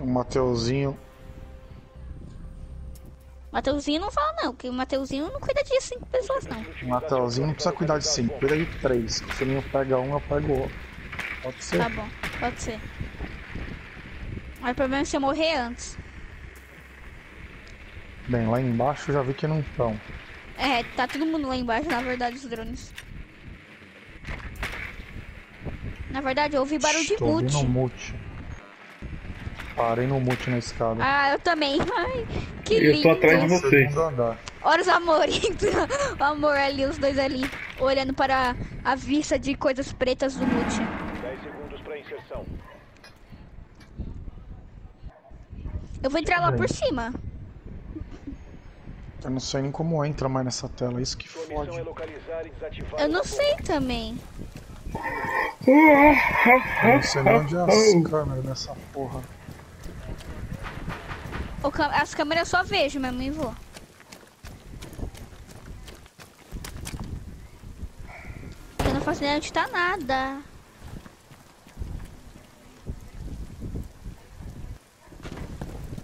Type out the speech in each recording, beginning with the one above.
Tem um Mateuzinho. Mateuzinho não fala não, porque o Mateuzinho não cuida de cinco pessoas não. O Mateuzinho não precisa cuidar de cinco, cuida de três. Se o Fininho pega um, eu pego o outro. Pode ser. Tá bom, pode ser. Mas o problema é se eu morrer antes. Bem, lá embaixo eu já vi que não estão. É, tá todo mundo lá embaixo, na verdade, os drones. Na verdade, eu ouvi barulho de Estou mute. ouvindo mute. Parei no mute na escada. Ah, eu também. Ai, que Eu lindo. tô atrás de vocês. Olha os amores. o amor ali, os dois ali. Olhando para a vista de coisas pretas do mute. 10 segundos para inserção. Eu vou entrar lá por cima. Eu não sei nem como entra mais nessa tela, isso que é fode. desativar Eu não sei também. Eu não sei nem onde é as câmeras nessa porra. As câmeras eu só vejo mesmo e vou. Eu não faço ideia onde tá nada.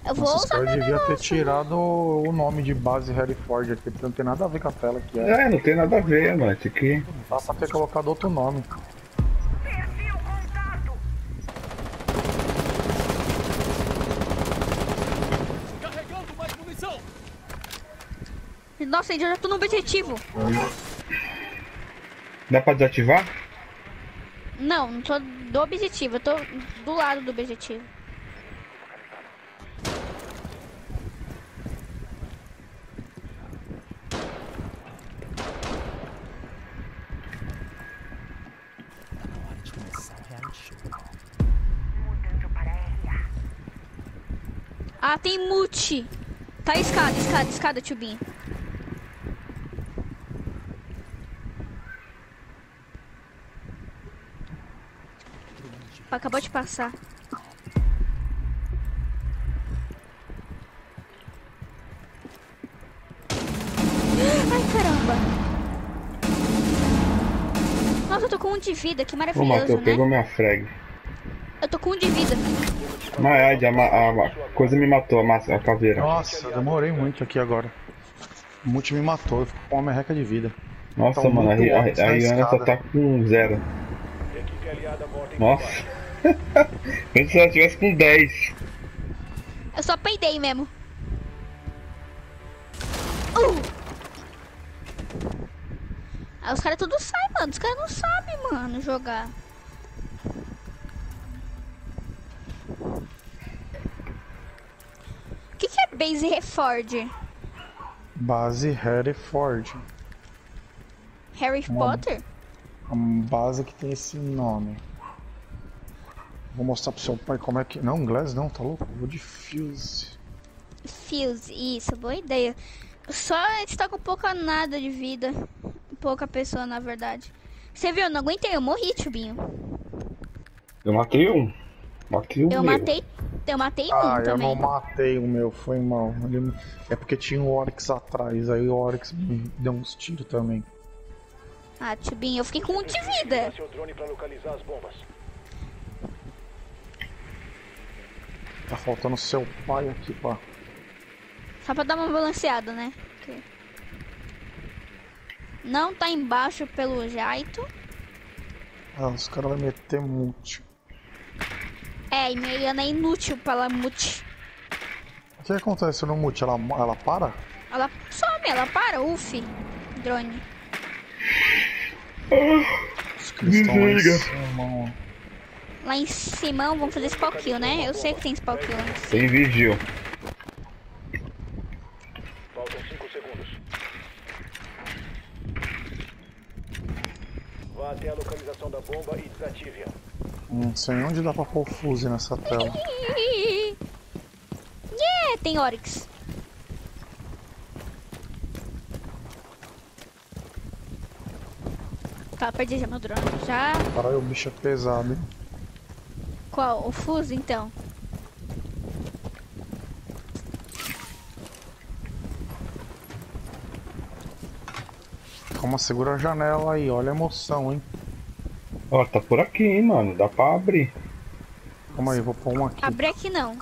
Eu vou Nossa, os usar meu deviam ter negócio. tirado o nome de base Harry Ford aqui, porque não tem nada a ver com a tela que é. É, não tem nada a ver, mano. Isso aqui. Dá pra ter colocado outro nome. Nossa, eu já tô no objetivo. Dá pra desativar? Não, não tô do objetivo, eu tô do lado do objetivo. Ah, tem mute. Tá escada, escada, escada, tubinho. Acabou de passar. Ai, caramba. Nossa, eu tô com um de vida, que Ô, maravilhoso, Matheus, né? pegou minha frag. Eu tô com um de vida. Mas a, a, a coisa me matou, a, massa, a caveira. Nossa, demorei muito aqui agora. O mute me matou, eu fico com uma merreca de vida. Nossa, tá mano, a, a, a Iana só tá com zero. Em Nossa. Antes se ela tivesse com 10. Eu só peidei mesmo. Uh! Aí os caras tudo saem, mano. Os caras não sabem, mano, jogar. O que, que é base Reford? Base Harry Ford. Harry Potter? A base que tem esse nome. Vou mostrar pro seu pai como é que. Não, inglês não, tá louco? Vou de Fuse. Fuse, isso, boa ideia. Só a gente tá com pouca nada de vida. Pouca pessoa, na verdade. Você viu, eu não aguentei, eu morri, tubinho. Eu matei um. Matei um. Eu meu. matei. Eu matei Ah, um eu também. não matei o meu, foi mal. Ele- É porque tinha o Oryx atrás, aí o Oryx me deu uns tiros também. Ah, tubinho, eu fiquei com um de vida. seu drone para localizar as bombas. Tá faltando seu pai aqui, pá. Só pra dar uma balanceada, né? Não tá embaixo pelo jeito. Ah, os caras vão meter mute. É, e minha Iana é inútil pra ela mute. O que acontece no mute? Ela, ela para? Ela some, ela para, uf. Drone. Os cristãos Desliga. Lá em cima, vamos fazer spawn kill, né? Eu sei que tem spawn kill lá em cima. Tem vigil. Faltam 5 segundos. Vá até a localização da bomba e desative-a. Não sei onde dá pra pôr o fuse nessa tela. Yeah, tem Oryx. Tá, perdi já meu drone. Já. Caralho, o bicho é pesado, hein? Qual? O fuso, então? Calma, segura a janela aí, olha a emoção, hein? Ó, tá por aqui, hein, mano. Dá pra abrir. Calma aí, vou pôr um aqui. Abre aqui não.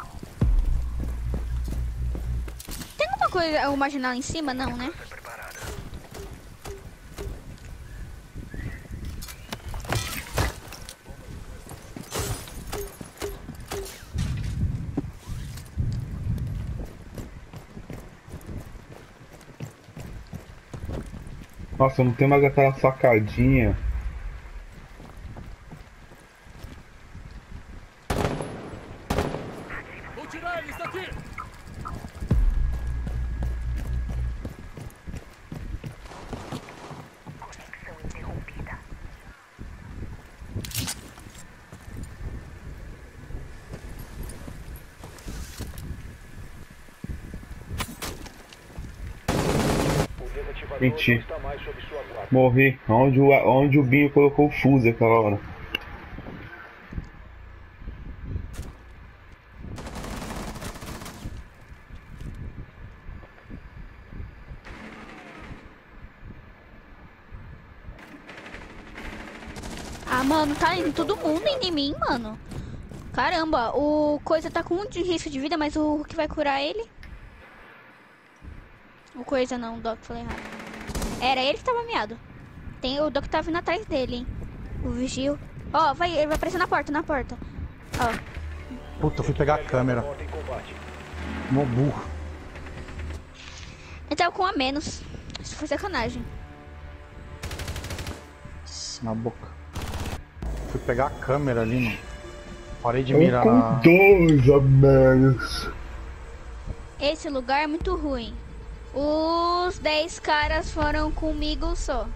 Tem alguma coisa, uma janela em cima? Não, né? Nossa, não tem mais aquela sacadinha. Vou tirar eles daqui! O desativador Mentira. não está mais sob sua guarda. Morri. Onde o, onde o Binho colocou o fuse aquela hora. Ah, mano, tá indo todo mundo em mim, mano. Caramba, o coisa tá com um de risco de vida, mas o que vai curar ele? O coisa não, o Doc, falei errado. Era ele que tava meado. Tem o Doc tá vindo atrás dele, hein? O vigio. Ó, vai, ele vai aparecer na porta, na porta. Ó, Puta, eu fui pegar a câmera. Mó burro. ele tava com um a menos. Isso foi sacanagem. Na boca. Fui pegar a câmera ali, mano. Parei de Eu mirar com dois a menos. Esse lugar é muito ruim. Os 10 caras foram comigo só.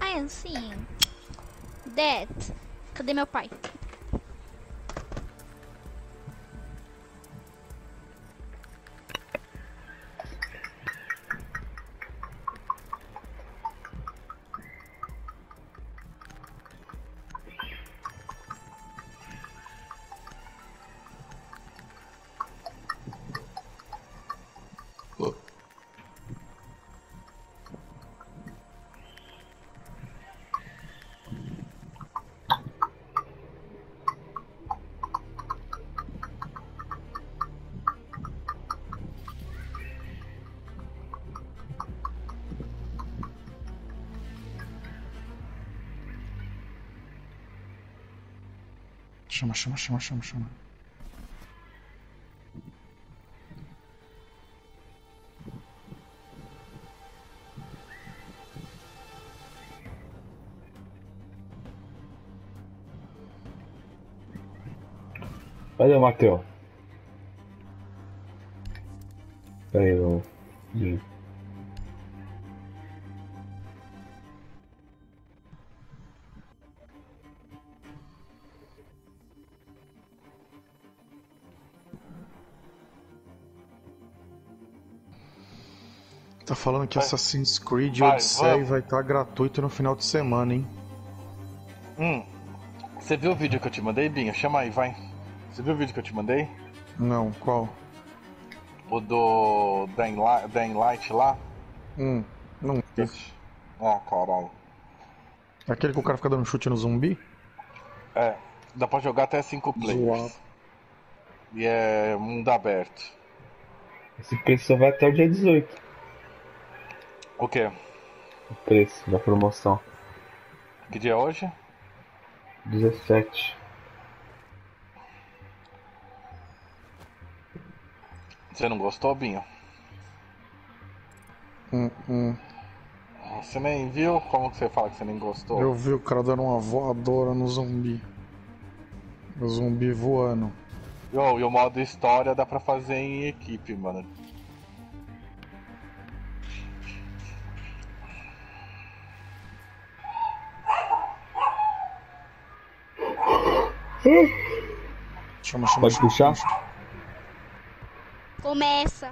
Ah, assim. Dad, cadê meu pai? Chama, chama, chama, chama, chama. Cadê o Matheus? Peraí, o. Binho. Tá falando que Assassin's Creed Vai, Odyssey vamos. vai estar gratuito no final de semana, hein? Hum. Você viu o vídeo que eu te mandei, Binho? Chama aí, vai. Você viu o vídeo que eu te mandei? Não, qual? O do Dying Light, Dying Light lá? Hum, não vi. Ah, caralho. Aquele que o cara fica dando chute no zumbi? É, dá pra jogar até 5 Zoado. players. E é mundo aberto. Esse preço só vai até o dia 18. O quê? O preço da promoção. Que dia é hoje? 17. Você não gostou, Binho? Hum, hum. Você nem viu? Como que você fala que você nem gostou? Eu vi o cara dando uma voadora no zumbi. O zumbi voando. Yo, e o modo história dá pra fazer em equipe, mano. Chama, chama, Pode puxar? Começa.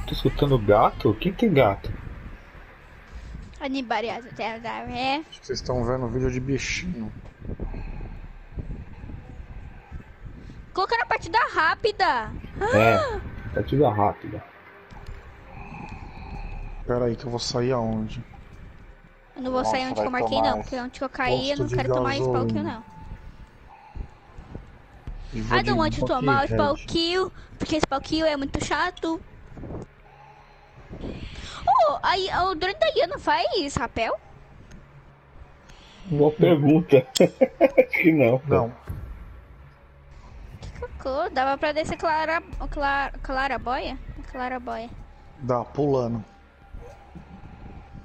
Estou escutando gato? Quem tem é gato? Que vocês estão vendo vídeo de bichinho. Colocar na partida rápida. É, partida rápida. Pera aí que eu vou sair aonde? Eu não vou Nossa, sair onde eu marquei, não. Porque onde que eu caí, eu não quero tomar spawn gasolina. kill, não. I de don't want to tomar spawn kill, porque spawn kill é muito chato. Oh, aí, o drone da Ian não faz rapel? Boa pergunta. Acho que não. Não, Cocô, dava pra descer Clara, Clara, Clara Boia? Clara Boia. dá, pulando.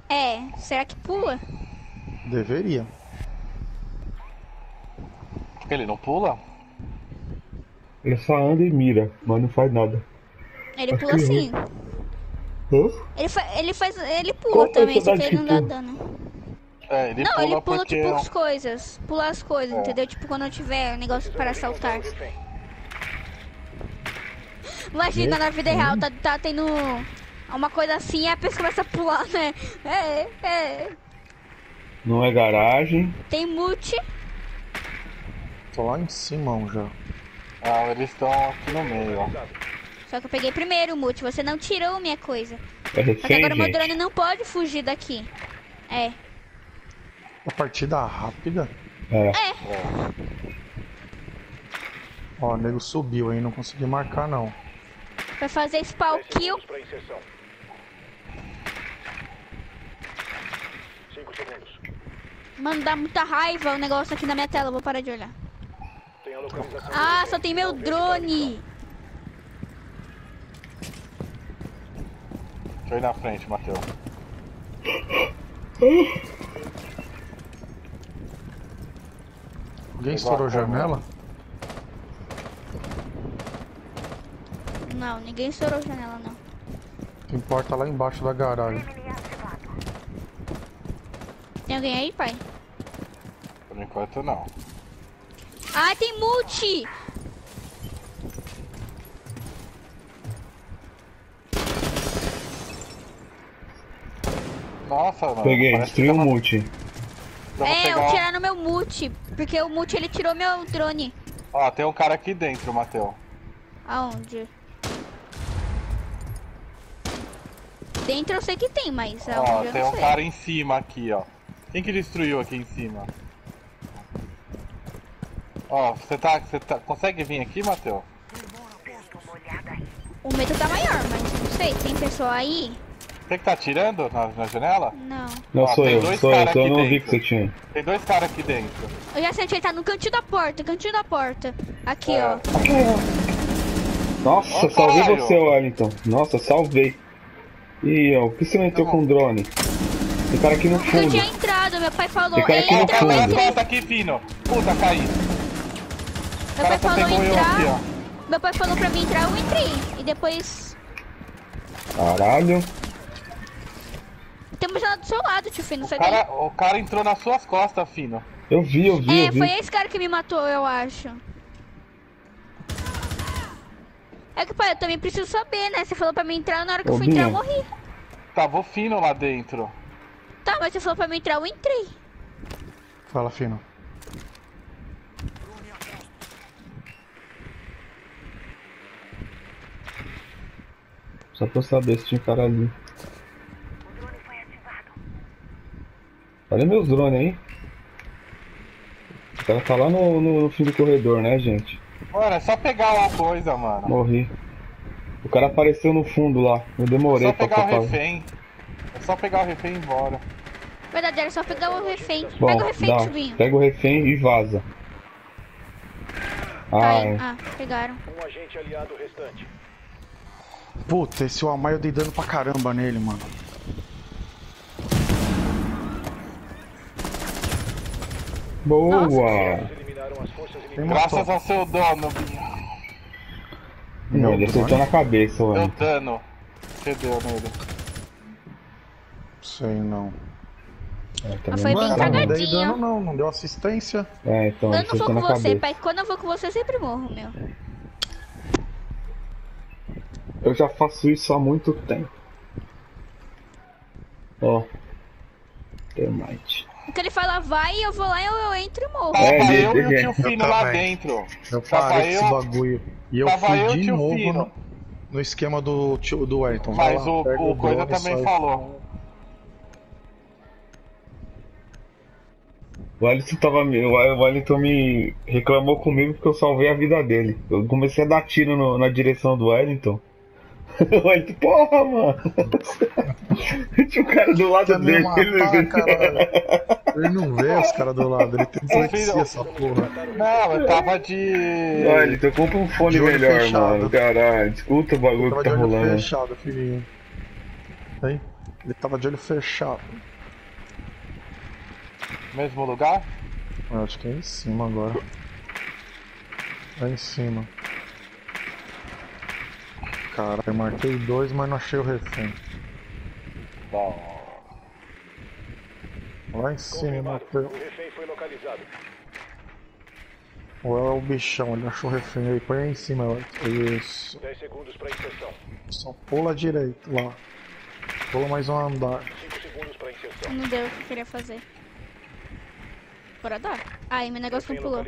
É, será que pula? Deveria. Porque ele não pula? Ele só anda e mira, mas não faz nada. Ele Acho pula que sim. Ele, fa ele faz. Ele Qual pula também, só que ele não dá dano. É, ele Não, pula ele pula porque... tipo as coisas. Pula as coisas, É. entendeu? Tipo quando eu tiver negócio para saltar. Imagina na vida real, tá, tá tendo uma coisa assim e a pessoa começa a pular, né? É, é. Não é garagem. Tem mute. Tô lá em cima já. Ah, eles estão aqui no meio, ó. Só que eu peguei primeiro o mute, você não tirou minha coisa. É Só que refém, agora o meu drone não pode fugir daqui. É. A partida rápida. É. Ó, o nego subiu aí, não consegui marcar não. Vai fazer spawn 10 kill. segundos pra inserção. 5 segundos. Mano, dá muita raiva o negócio aqui na minha tela, vou parar de olhar. Tem a localização. Ah, só tem meu refém. drone. Deixa eu ir na frente, Matheus. Alguém estourou a janela? Não, ninguém estourou a janela, não. Tem porta lá embaixo da garagem. Tem alguém aí, pai? Por enquanto, não. Ah, tem multi! Nossa, mano. Peguei, destruí o multi. É, pegar eu tirar no meu multi. Porque o multi ele tirou meu drone. Ó, tem um cara aqui dentro, Matheus. Aonde? Dentro eu sei que tem, mas Ó, aonde tem um sei. cara em cima aqui, ó. Quem que destruiu aqui em cima? Ó, você tá, você tá. Consegue vir aqui, Matheus? O medo tá maior, mas não sei. Tem pessoa aí? Você que tá atirando na, na janela? Não. Não, Ó, sou tem eu, dois sou eu, só eu aqui não vi dentro. que você tinha. Tem dois caras aqui dentro. Eu já senti, ele tá no cantinho da porta, cantinho da porta. Aqui, É. ó. Nossa, salvei caralho. você, Wellington. Nossa, salvei. Ih, ó, por que você não entrou Tá com o drone? Tem cara aqui no Porque eu fundo. tinha entrado, meu pai falou. Tem cara aqui no Entra, eu fundo. entrei. Puta aqui, Fino. Puta, caí. Meu pai falou pegou eu entrar. aqui. Meu pai falou pra mim entrar, eu entrei. E depois. Caralho. Temos lá do seu lado, tio Fino, O cara, o cara entrou nas suas costas, Fino. Eu vi, eu vi, É, eu vi. foi esse cara que me matou, eu acho. É que, pai, eu também preciso saber, né? Você falou pra mim entrar, na hora que eu fui entrar, eu morri. Tava o Fino lá dentro. Tá, mas você falou pra mim entrar, eu entrei. Fala, Fino. Só pra eu saber se tinha cara ali. Olha meus drones aí. O cara tá lá no, no, no fim do corredor, né, gente? Mano, é só pegar uma coisa, mano. Morri. O cara apareceu no fundo lá. Eu É demorei só pra pegar o refém. É só pegar o refém e ir embora. Verdade, era só pegar o refém. Bom, Pega o refém, dá. Pega o refém e vaza. Ah, é. Ah, pegaram. Um agente aliado restante. Puta, esse Amai eu dei dano pra caramba nele, mano. Boa! Graças ao seu dono. Não, ele acertou na cabeça, Deu ué. dano. Você deu nele. Sei não. É, Mas foi não bem. Não dei cagadinho. dano não, não deu assistência. É, então, Eu ele não vou com você, cabeça. pai. Quando eu vou com você, eu sempre morro, meu. Eu já faço isso há muito tempo. Ó. Termite. Porque ele fala vai, eu vou lá, eu, eu entro e morro. É, Tava eu e o tio Fino lá dentro. Eu parei esse bagulho. E eu tava fui eu o de novo Fino. no, no esquema do, tio- do Wellington. Vai Mas lá, o, pega o Coisa também sai. falou. O Wellington, tava, me- o Wellington me reclamou comigo porque eu salvei a vida dele. Eu comecei a dar tiro no- na direção do Wellington. O Wellington, porra, mano! Tinha um cara do lado me dele. matar, ele- caralho. Ele não vê os caras do lado, ele tem dislexia essa porra. Não, eu tava de. Wellington, compra um fone melhor, fechado. mano. Caralho, escuta o bagulho Ele que tava tá de olho rolando. fechado, filhinho. Aí, ele tava de olho fechado. Mesmo lugar? Eu acho que é em cima agora. É em cima. Cara, eu marquei dois, mas não achei o refém. Não. Lá em cima, Confirmado. Mateu. O refém foi localizado. Ou é o bichão, ele achou o refém aí. Põe aí em cima. Isso. 10 segundos para inserção. Só pula direito lá. Pula mais um andar. 5 segundos para inserção. Não deu o que eu queria fazer. Agora dá. Ai, meu negócio não pulou.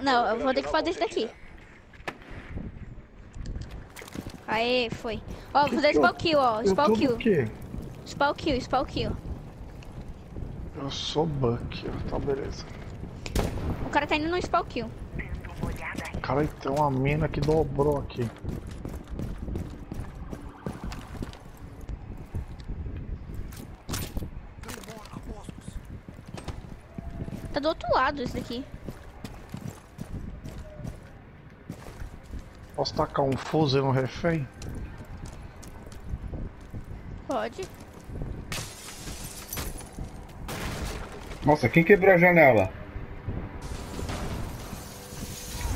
Não, eu vou ter que fazer isso daqui. Aê, foi. Ó, vou fazer spawn kill, ó. Spawn kill. Spawn kill, spawn kill. Eu sou Buck, ó. Tá, beleza. O cara tá indo no spawn kill. Cara, tem uma mina que dobrou aqui. Tá do outro lado esse daqui. Posso tacar um fuzil no refém? Pode. Nossa, quem quebrou a janela?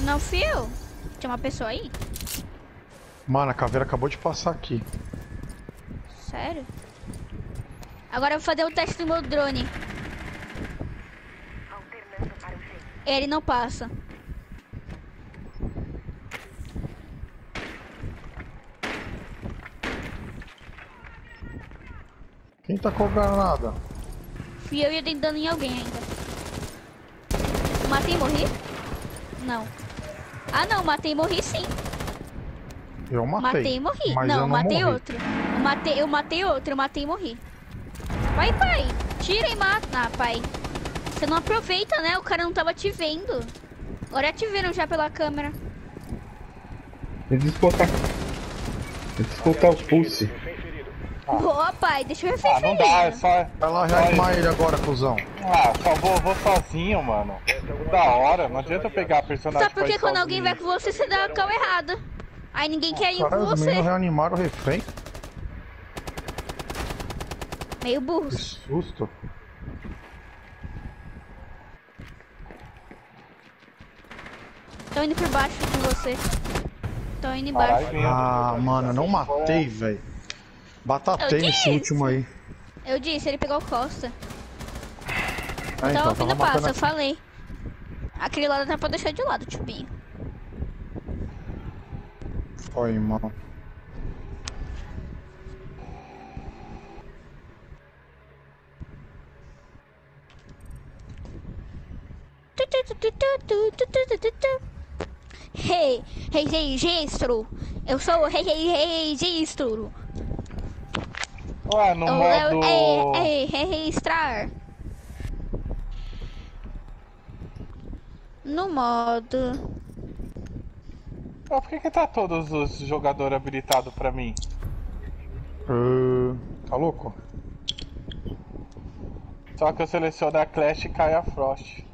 Não fui eu. Tinha uma pessoa aí? Mano, a caveira acabou de passar aqui. Sério? Agora eu vou fazer o teste do meu drone. Ele não passa. Quem tá com a granada? Fui eu e eu dei dano em alguém ainda. Matei e morri? Não. Ah não, matei e morri sim. Eu matei. Matei e morri. Mas não, eu não matei morri. outro. Eu matei, eu matei outro, eu matei e morri. Vai, pai. Tira e mata. Ah, pai. Você não aproveita, né? O cara não tava te vendo. Agora te viram já pela câmera. Tem que descontar. Tem que descontar o pulse. Boa, pai. Deixa eu refém Ah, não dá, é só. Vai lá reanimar ele agora, cuzão. Ah, só vou, vou sozinho, mano. Da hora, não adianta eu pegar a personagem Sabe por pra que ir quando alguém vai sozinho. com você, você dá a cal errada? Aí ninguém quer ir com Caralho, os você. meninos reanimaram o refém. Meio Que burros. susto. Tô indo por baixo com você. Tô indo embaixo. Ah, mano, eu não matei, velho. Batatei nesse último aí. Eu disse, ele pegou Costa. Ah, então, então passo, eu falei. Aquele lado não é pra deixar de lado, tubinho. Foi, irmão. rei, registro! Eu sou o registro! Ué, no eu- modo. É, é, registrar. No modo. Por que, que tá todos os jogadores habilitados pra mim? Ah, tá louco? Só que eu seleciono a Clash e cai a Frost.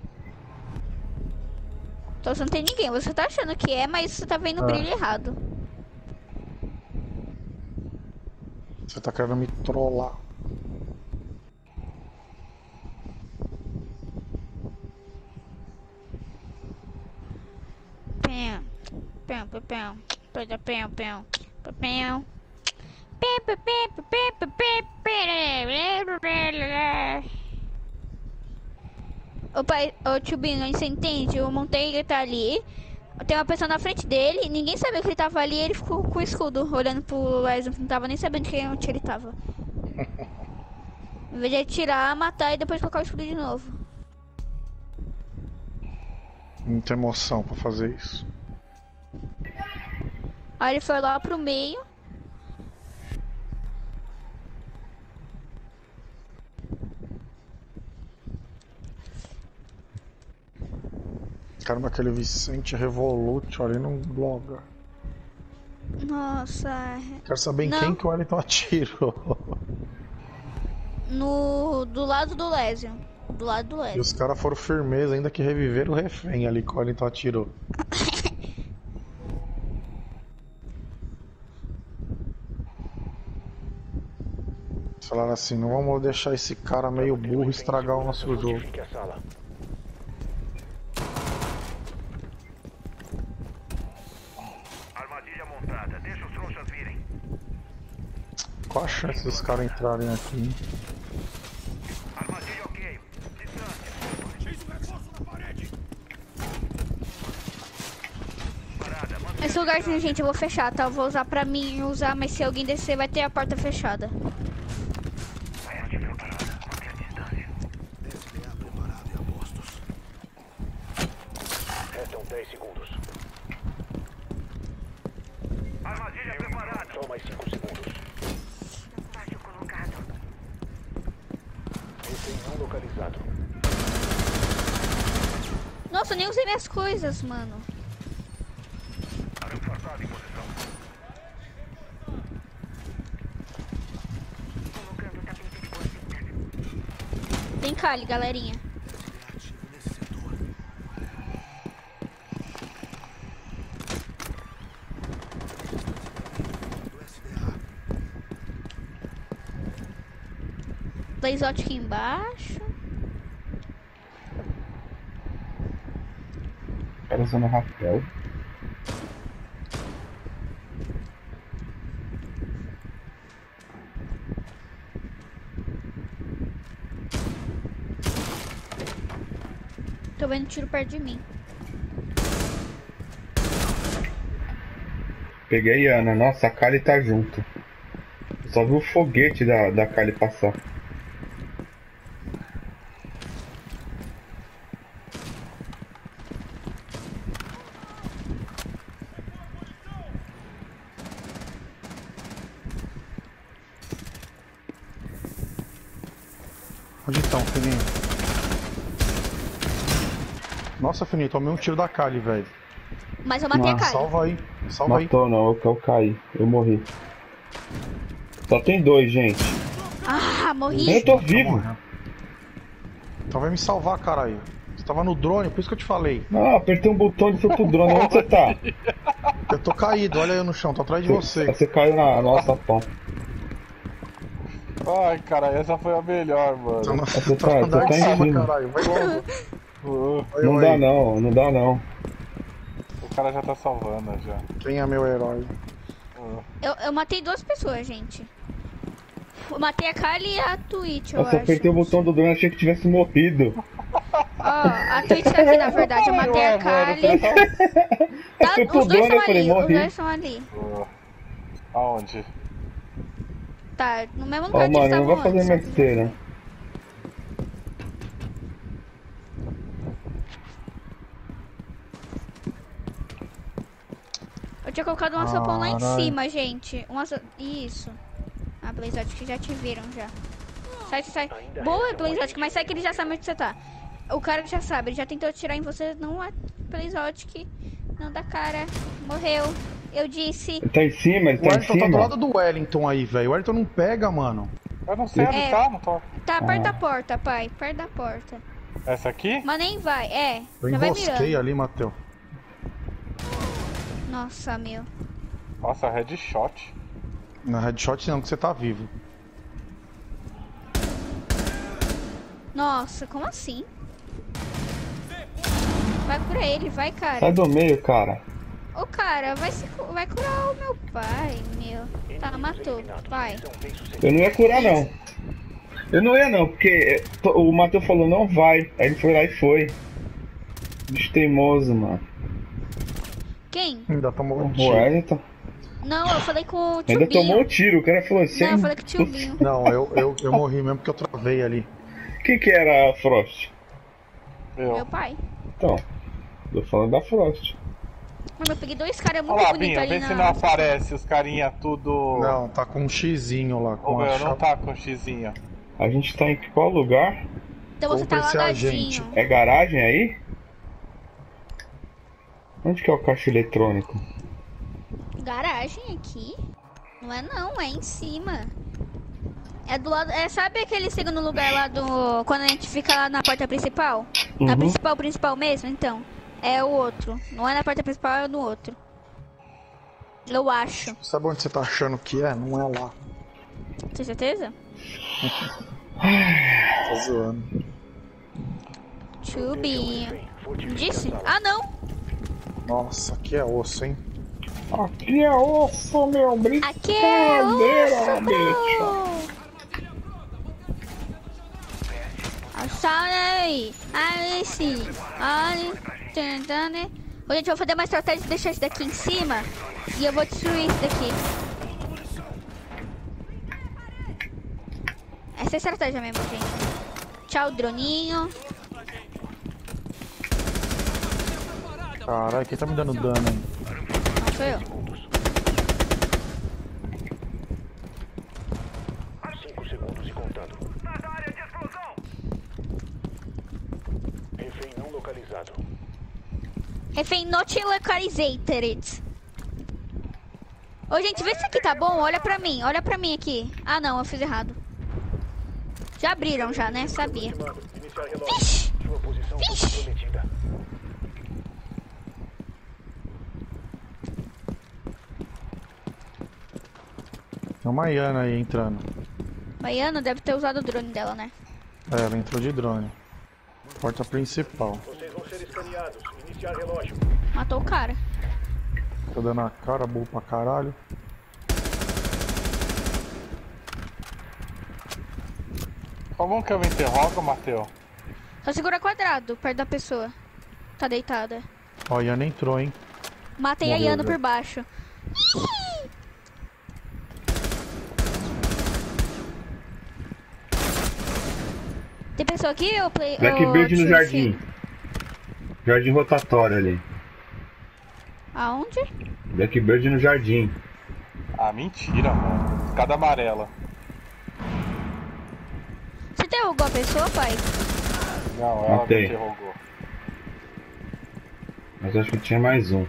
Então você não tem ninguém. Você tá achando que é, mas você tá vendo o Ah. brilho errado. Você tá querendo me trollar. Pão, pão, pão, pão, pão, pão, pão, pão. Ô pai, ô tio Bino, você entende? O Monteiro tá ali tem uma pessoa na frente dele, ninguém sabia que ele tava ali, ele ficou com o escudo, olhando pro Leslie, não tava nem sabendo quem onde ele tava. Em vez de atirar, matar e depois colocar o escudo de novo. Muita emoção pra fazer isso. Aí ele foi lá pro meio. Caramba, aquele Vicente Revolution ali não bloga. Nossa, Quero saber em Não. quem que o Wellington atirou. no do lado do Lesion. Do lado do E Lesion. os caras foram firmeza, ainda que reviveram o refém ali que o Wellington atirou. Eles Falaram assim, não vamos deixar esse cara meio burro estragar o nosso jogo. Qual a chance dos caras entrarem aqui? Esse lugarzinho, gente, eu vou fechar, tá? Eu vou usar pra mim usar, mas se alguém descer, vai ter a porta fechada. armadilha preparada. Mantém a distância. Restam 10 segundos. Armadilha preparada. Só mais 5 segundos. Fácil colocado. Refém não localizado. Nossa, eu nem usei minhas coisas, mano. Arame farpado em posição. Colocando tapete de boas Tem Kali, galerinha. Blazote aqui embaixo. Usando rapel. Tô vendo tiro perto de mim. Peguei a Ana. Nossa, a Kali tá junto. Só vi o foguete da, da Kali passar. Onde estão, Fininho? Nossa, Fininho, tomei um tiro da Kali, velho. Mas eu matei a Kali. Salva aí, salva aí. Matou não, eu, eu caí. Eu morri. Só tem dois, gente. Ah, morri. Eu tô vivo. Então vai me salvar, caralho. Você tava no drone, por isso que eu te falei. Não, apertei um botão e foi pro drone. Onde você tá? Eu tô caído, olha aí no chão, tô atrás de você. Você caiu na nossa pão. Ai, cara, essa foi a melhor, mano. Você tô tá- tá em cima, cima. caralho. Vai logo. Uh, Não vai. dá não, não dá não. o cara já tá salvando já. Quem é meu herói? Uh, Eu, eu matei duas pessoas, gente. Eu matei a Kali e a Twitch, eu Nossa, eu apertei o botão do drone achei que tivesse morrido. Ó, a Twitch tá aqui, na verdade. Eu matei ué, a falei, Tá, os dois drone, estão falei, ali, os dois estão ali. uh, aonde? Tá, no mesmo lugar que eles mano, não estavam vai fazer antes. besteira. Eu tinha colocado um açapão lá em cima, gente. Um aça... Isso. Ah, Blazotic, já te viram já. Sai, sai. Boa, restam Blazotic, mas sai que ele já sabe onde você tá. O cara já sabe, ele já tentou atirar em você, não é Blazotic. Não dá cara. Morreu. Eu disse. Ele tá em cima, ele tá em Wellington tá do cima. lado do Wellington aí, velho. O Wellington não pega, mano. Eu não sei onde É. tá, não tô. Tá perto Ah. da porta, pai. Perto da porta. Essa aqui? Mas nem vai. É. Eu já vai ali, Matheus. Nossa, meu. Nossa, headshot. Na headshot não, que você tá vivo. Nossa, como assim? Vai curar ele, vai, cara. Sai do meio, cara. Ô, cara, vai, se, vai curar o meu pai, meu. Tá, matou. Vai. Eu não ia curar não. Eu não ia não, porque to- o Matheus falou não vai. Aí ele foi lá e foi. Bicho teimoso, mano. Quem? Ainda tomou um O tiro. Wellington Não, eu falei com o ainda tomou Tchubinho. um tiro. O cara falou assim. Não, eu falei com o Tchubinho. Não, eu, eu, eu morri mesmo porque eu travei ali. Quem que era a Frost? Eu. Meu pai. Então, tô falando da Frost. Mas eu peguei dois caras muito bonitos ali vê se não na... aparece os carinha tudo. Não, tá com um xizinho lá, Ô, com a meu, não tá com xizinho. A gente tá em qual lugar? Então você Vamos tá lagadinho. É garagem aí? Onde que é o caixa eletrônico? Garagem aqui? Não é não, é em cima. É do lado. É, sabe aquele segundo lugar lá do. Quando a gente fica lá na porta principal? Na Uhum. principal, principal mesmo? Então. É o outro. Não é na porta principal, é no outro. Eu acho. Sabe onde você tá achando que é? Não é lá. Tem certeza? Tá zoando. Tubinho. Fortificação. Disse? Ah, não. Nossa, aqui é osso, hein? Aqui é osso, meu brinco. Aqui é osso, bro. Sai, Alice, Alice, tentando. Ô, gente, eu vou fazer uma estratégia de deixar isso daqui em cima e eu vou destruir isso daqui. Essa é a estratégia mesmo, gente. Tchau, droninho. Caralho, quem tá me dando dano aí? Não sou eu. Cinco segundos e contando. Na área de explosão! Refém não localizado. Refém not localized. Ô, gente, vê se aqui tá bom. Olha pra mim, olha pra mim aqui. Ah, não, eu fiz errado. Já abriram já, né? Sabia. Vixe! Vixe! Tem uma Iana aí entrando. Baiana deve ter usado o drone dela, né? É, ela entrou de drone. Porta principal. Vocês vão ser escaneados. Matou o cara. Tô dando a cara, burro pra caralho. Como que eu me interrogo, Matheus? Só segura quadrado, perto da pessoa. Tá deitada. Ó, a Iana entrou, hein? Matei a Morreu, Iana já. por baixo. Tem pessoa aqui ou play? Blackbird ou no jardim. Jardim rotatório ali. Aonde? Blackbird no jardim. Ah, mentira, mano. Escada amarela. Você interrogou a pessoa, pai? Não, ela Matei. me interrogou. Mas acho que tinha mais um.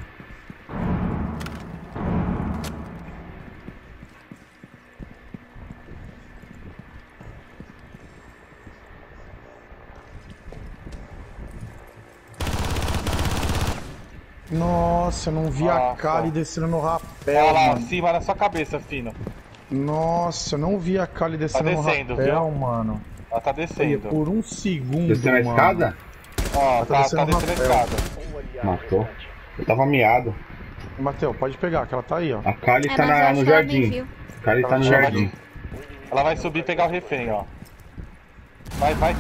Nossa, eu não vi a Nossa. Kali descendo no rapel, Olha lá, mano. acima na sua cabeça, fino. Nossa, eu não vi a Kali descendo descendo, no rapel, viu? mano. Ela tá Olha, descendo. por um segundo, Desceu na mano. escada? Ó, tá tá, tá descendo descendo a escada. Matou. Eu tava miado. Mateu, pode pegar, que ela tá aí, ó. A Kali É, tá na- no nem jardim. A Kali tá no Ela jardim. Ela vai subir e pegar o refém, ó. Vai, vai.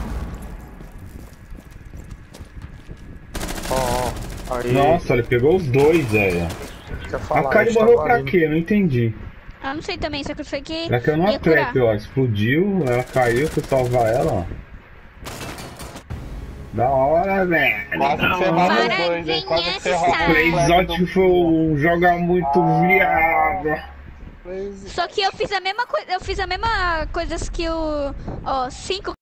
Ó, ó. Aí, Nossa, ele pegou os dois, velho. A Kali morreu pra ali. quê? Não entendi. Ah, não sei também, só que eu sei que Ela caiu numa ia curar. trap, ó. Explodiu, ela caiu, foi salvar ela, ó. Da hora, velho. Quase que você mata os dois, hein? Quase que você rouba o Três flag ótimo foi um joga muito Ah. viado. Só que eu fiz a mesma coisa, eu fiz a mesma coisa que o, ó, cinco